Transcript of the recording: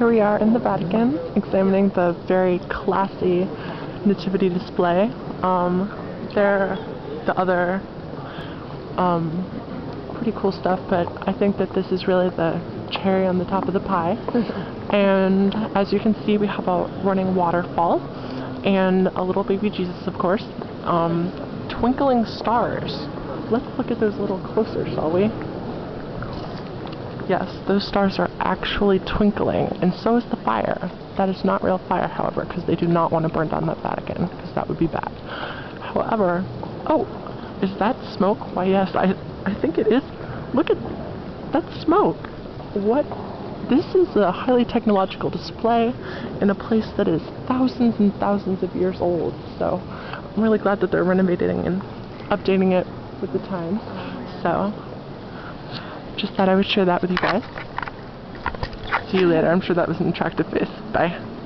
here we are in the Vatican, examining the very classy nativity display. Um, there, the other um, pretty cool stuff, but I think that this is really the cherry on the top of the pie. and as you can see, we have a running waterfall and a little baby Jesus, of course. Um, twinkling stars. Let's look at those a little closer, shall we? Yes, those stars are actually twinkling, and so is the fire. That is not real fire, however, because they do not want to burn down that Vatican, because that would be bad. However, oh, is that smoke? Why, yes, I, I think it is. Look at that smoke. What? This is a highly technological display in a place that is thousands and thousands of years old. So I'm really glad that they're renovating and updating it with the times. So just thought I would share that with you guys. See you later. I'm sure that was an attractive face. Bye.